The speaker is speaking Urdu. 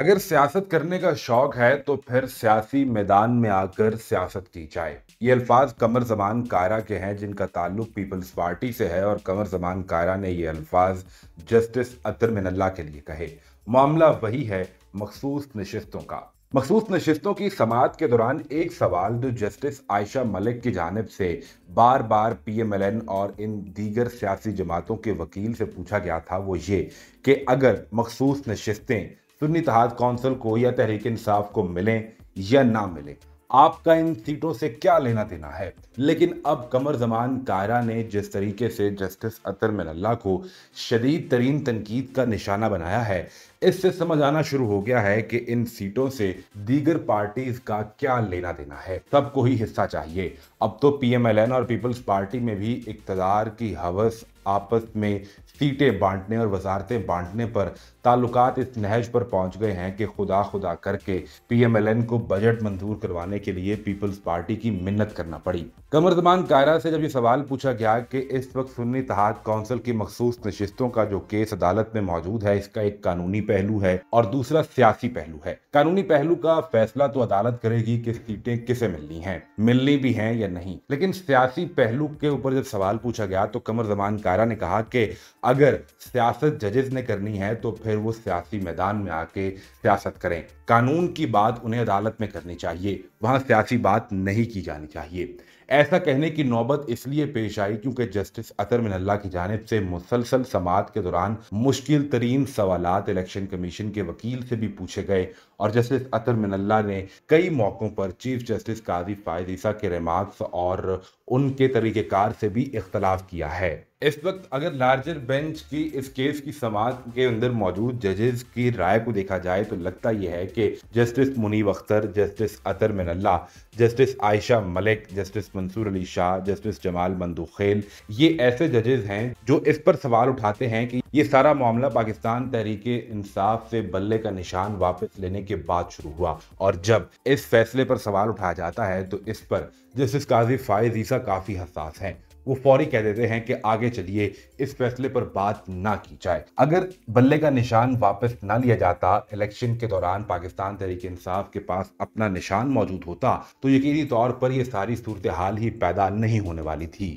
اگر سیاست کرنے کا شوق ہے تو پھر سیاسی میدان میں آ کر سیاست کی جائے۔ یہ الفاظ کمر زمان کائرہ کے ہیں جن کا تعلق پیپلز پارٹی سے ہے اور کمر زمان کائرہ نے یہ الفاظ جسٹس اطر من اللہ کے لیے کہے۔ معاملہ وہی ہے مخصوص نشستوں کا۔ مخصوص نشستوں کی سماعت کے دوران ایک سوال جو جسٹس عائشہ ملک کی جانب سے بار بار پی ایم ایل این اور ان دیگر سیاسی جماعتوں کے وکیل سے پوچھا گیا تھا وہ یہ کہ اگر مخصوص نشستیں سنی اتحاد کونسل کو یا تحریک انصاف کو ملیں یا نہ ملیں۔ آپ کا ان سیٹوں سے کیا لینا دینا ہے؟ لیکن اب کمر زمان کائرہ نے جس طریقے سے جسٹس اطر من اللہ کو شدید ترین تنقید کا نشانہ بنایا ہے اس سے سمجھ آنا شروع ہو گیا ہے کہ ان سیٹوں سے دیگر پارٹیز کا کیا لینا دینا ہے۔ سب کو ہی حصہ چاہیے۔ اب تو پی ایم ایل این اور پیپلز پارٹی میں بھی اقتدار کی حوث آپس میں سیٹیں بانٹنے اور وزارتیں بانٹنے پر تعلقات اس نہج پر پہنچ گئے ہیں کہ خدا خدا کر کے پی ایم ایل این کو بجٹ منظور کروانے کے لیے پیپلز پارٹی کی منت کرنا پڑی۔ کمر زمان کائرہ سے جب یہ سوال پوچھا گیا کہ اس وقت سنی اتحاد کونسل کی مخصوص نشستوں کا جو کیس عدالت میں موجود ہے، اس کا ایک قانونی پہلو ہے اور دوسرا سیاسی پہلو ہے۔ قانونی پہلو کا فیصلہ تو عدالت کرے گی کہ سیٹیں کسے ملنی ہیں، ملنی بھی ہیں یا نہیں۔ لیکن سیاسی پہلو کے اوپر جب سوال پوچھا گیا تو کمر زمان کارا نے کہا کہ اگر سیاست ججز نے کرنی ہے تو پھر وہ سیاسی میدان میں آ کے سیاست کریں۔ قانون کی بات انہیں عدالت میں کرنی چاہیے، وہاں سیاسی بات نہیں کی جانی چاہیے۔ ایسا کہنے کی نوبت اس لیے پیش آئی کیونکہ جسٹس اطر من اللہ کی جانب سے مسلسل سماعت کے دوران مشکل ترین سوالات الیکشن کمیشن کے وکیل سے بھی پوچھے گئے اور جسٹس اطر من اللہ نے کئی موقعوں پر چیف جسٹس قاضی فائز عیسیٰ کے ریمارکس اور ان کے طریقہ کار سے بھی اختلاف کیا ہے۔ اس وقت اگر لارجر بینچ کی اس کیس کی سماعت کے اندر موجود ججز کی رائے کو دیکھا جائے تو لگتا یہ ہے کہ justice Munib Akhtar, justice Athar Minallah, justice Ayesha Malik, justice Mansoor Ali Shah, justice Jamal Khel, یہ ایسے ججز ہیں جو اس پر سوال اٹھاتے ہیں کہ یہ سارا معاملہ پاکستان تحریک انصاف سے بلے کا نشان واپس لینے کے بعد شروع ہوا۔ اور جب اس فیصلے پر سوال اٹھایا جاتا ہے تو اس پر جسٹس قاضی فائز عیسیٰ کافی حساس ہیں۔ وہ فوری کہہ دیتے ہیں کہ آگے چلیے، اس فیصلے پر بات نہ کی جائے۔ اگر بلے کا نشان واپس نہ لیا جاتا، الیکشن کے دوران پاکستان تحریک انصاف کے پاس اپنا نشان موجود ہوتا، تو یقینی طور پر یہ ساری صورتحال ہی پیدا نہیں ہونے والی تھی۔